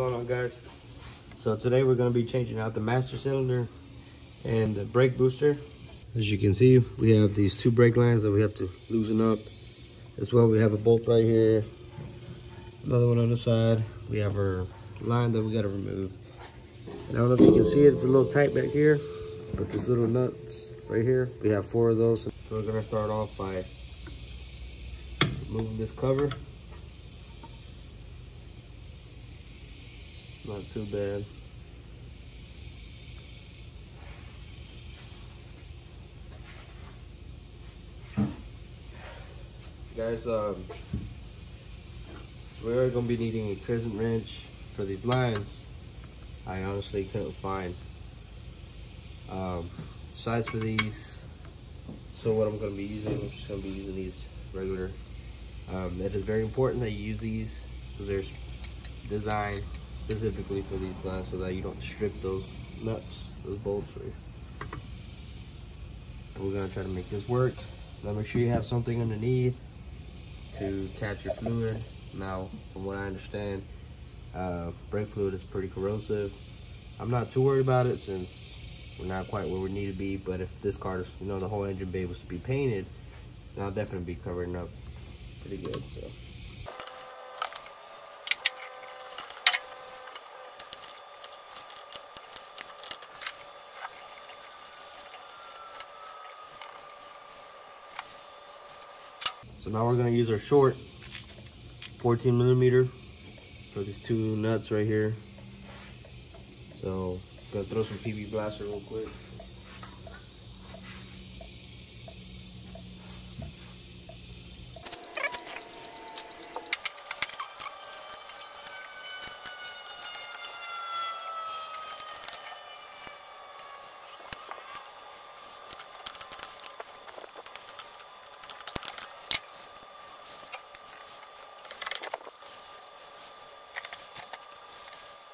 going on guys? So today we're going to be changing out the master cylinder and the brake booster. As you can see, we have these two brake lines that we have to loosen up. As well, we have a bolt right here. Another one on the side. We have our line that we got to remove. I don't know if you can see it, it's a little tight back here. But these little nuts right here, we have four of those. So we're going to start off by removing this cover. Not too bad. Guys, um, we're gonna be needing a crescent wrench for these blinds. I honestly couldn't find um, size for these. So what I'm gonna be using, I'm just gonna be using these regular. Um, it is very important that you use these because they're designed specifically for these blinds so that you don't strip those nuts, those bolts. We're gonna try to make this work. Now make sure you have something underneath to catch your fluid. Now, from what I understand, uh, brake fluid is pretty corrosive. I'm not too worried about it since we're not quite where we need to be, but if this car, is, you know, the whole engine bay was to be painted, then I'll definitely be covering up pretty good, so. So now we're gonna use our short 14 millimeter for these two nuts right here. So gonna throw some PB blaster real quick.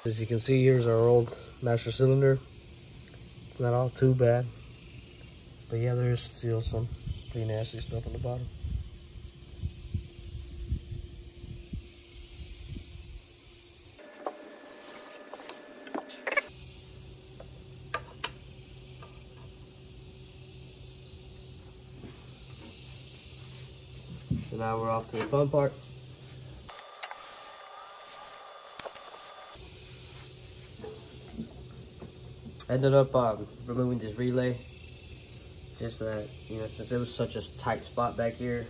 As you can see, here's our old master cylinder. It's not all too bad. But yeah, there's still some pretty nasty stuff on the bottom. So now we're off to the fun part. Ended up um, removing this relay. Just so that you know since it was such a tight spot back here.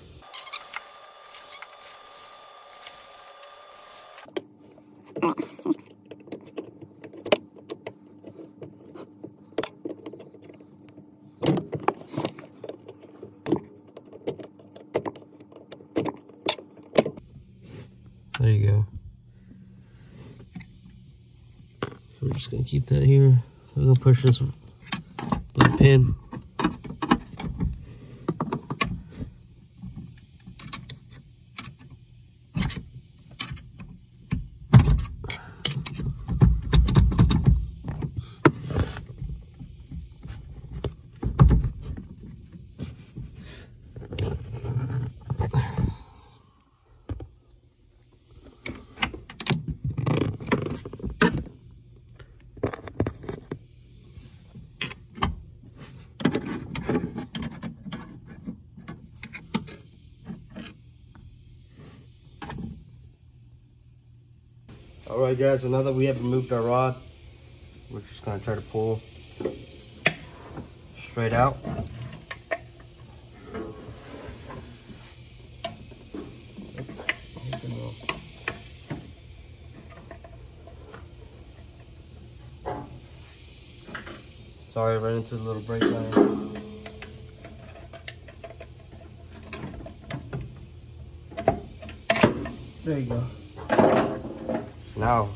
There you go. So we're just gonna keep that here I'm gonna push this little pin. All right, guys, so now that we have removed our rod, we're just gonna try to pull straight out. Sorry, I ran into a little brake line. There you go. Now.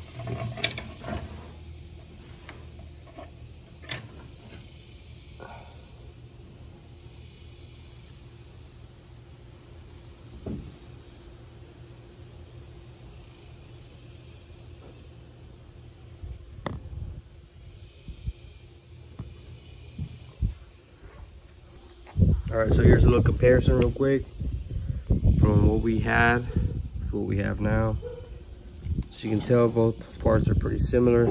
All right, so here's a little comparison real quick from what we had to what we have now As you can tell, both parts are pretty similar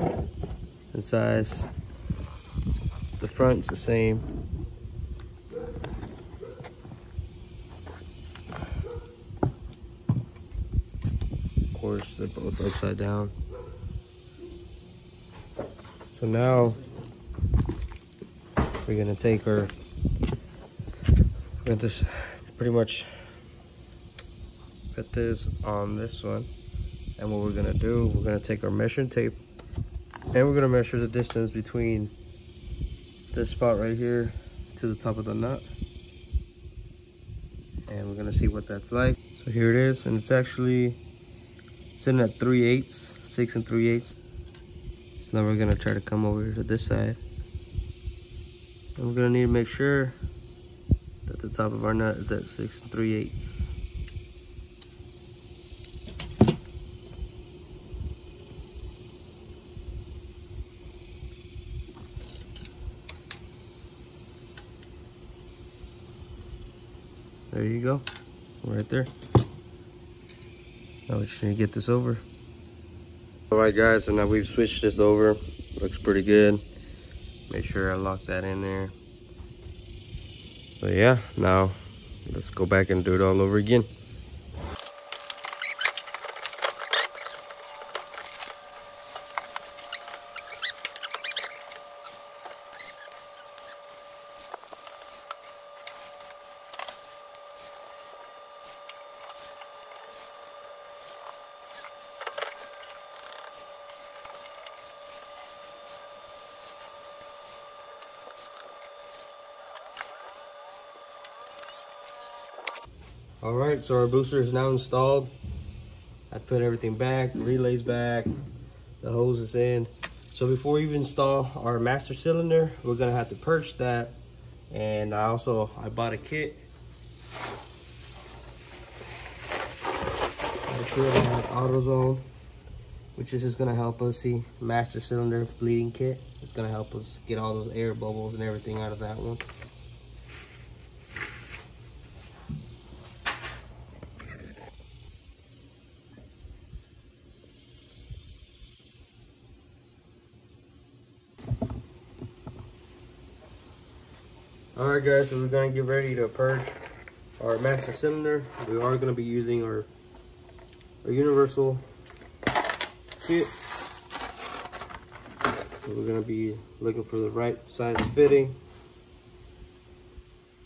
in size. The front's the same. Of course, they're both upside down. So now we're gonna take our, we're to just pretty much put this on this one. And what we're gonna do, we're gonna take our measuring tape and we're gonna measure the distance between this spot right here to the top of the nut. And we're gonna see what that's like. So here it is, and it's actually sitting at 3 eighths, 6 and 3 eighths. So now we're gonna try to come over to this side. And we're gonna need to make sure that the top of our nut is at 6 and 3 eighths. There you go, right there. Now we just to get this over. All right guys, so now we've switched this over. Looks pretty good. Make sure I lock that in there. So yeah, now let's go back and do it all over again. All right, so our booster is now installed. I put everything back, the relays back, the hose is in. So before we even install our master cylinder, we're gonna have to purge that. And I also, I bought a kit. A kit has AutoZone, which is just gonna help us see master cylinder bleeding kit. It's gonna help us get all those air bubbles and everything out of that one. Alright guys, so we're going to get ready to purge our master cylinder. We are going to be using our, our universal kit. So we're going to be looking for the right size fitting.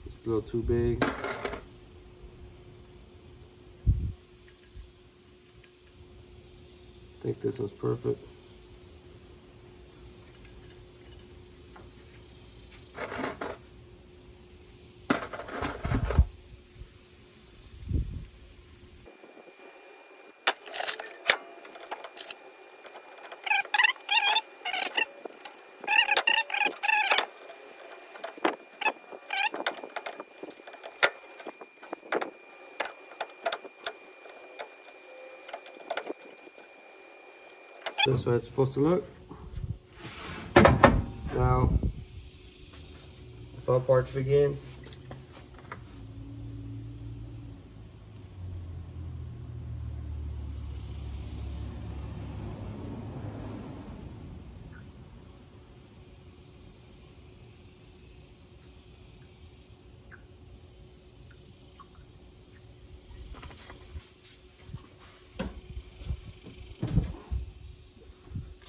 It's a little too big. I think this was perfect. That's what it's supposed to look. Now, the fun parts begin.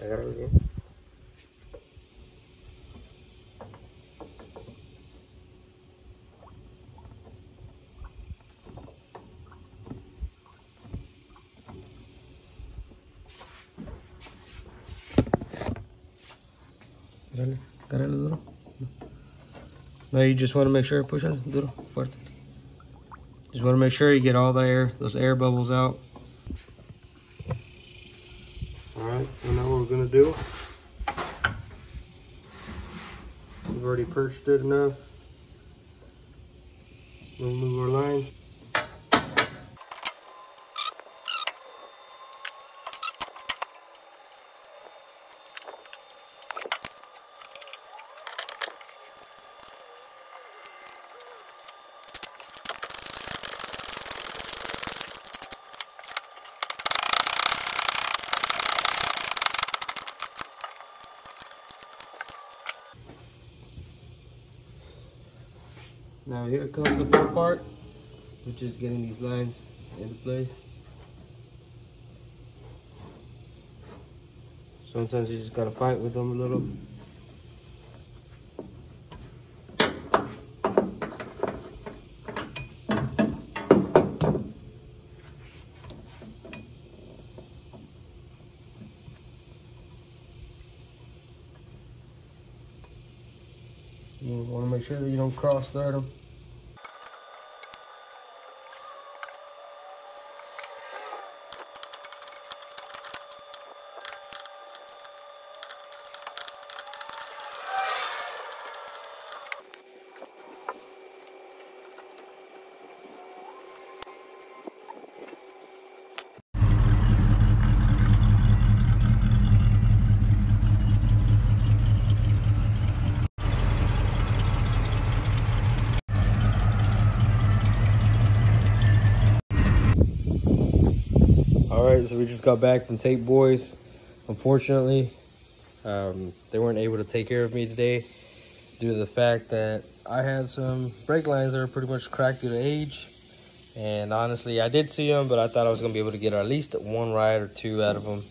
Agárralo bien. Agárralo, duro. Now you just want to make sure, push it duro, fuerte. Just want to make sure you get all the air, those air bubbles out. Alright, so now what we're gonna do, we've already perched it enough. We'll move our lines. Now here comes the fun part, which is getting these lines into place. Sometimes you just gotta fight with them a little. Sure that you don't cross thread them. All right, so we just got back from Pep Boys. Unfortunately, um, they weren't able to take care of me today due to the fact that I had some brake lines that were pretty much cracked due to age. And honestly, I did see them, but I thought I was going to be able to get at least one ride or two out of them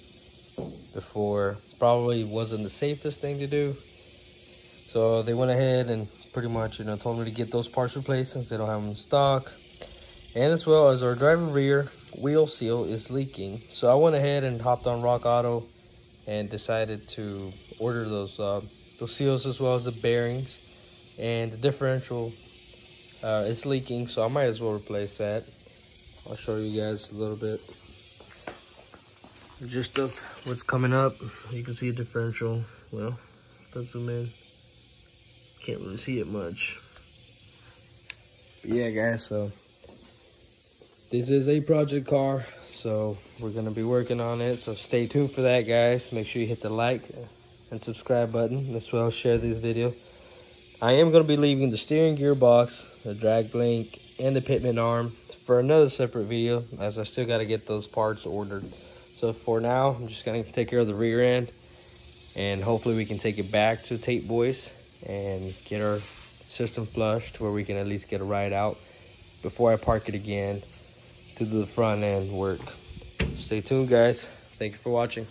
before. Probably wasn't the safest thing to do. So they went ahead and pretty much, you know, told me to get those parts replaced since they don't have them in stock. And as well as our driver rear wheel seal is leaking. So I went ahead and hopped on Rock Auto and decided to order those uh, those seals as well as the bearings. And the differential uh, is leaking so I might as well replace that. I'll show you guys a little bit just of what's coming up. You can see a differential. Well let's zoom in can't really see it much. But yeah guys so this is a project car so we're gonna be working on it so stay tuned for that guys. Make sure you hit the like and subscribe button as well share this video. I am going to be leaving the steering gearbox the drag link and the pitman arm for another separate video as i still got to get those parts ordered. So for now i'm just going to take care of the rear end and hopefully we can take it back to Pep Boys and get our system flushed where we can at least get a ride out before i park it again to do the front end work. Stay tuned, guys. Thank you for watching.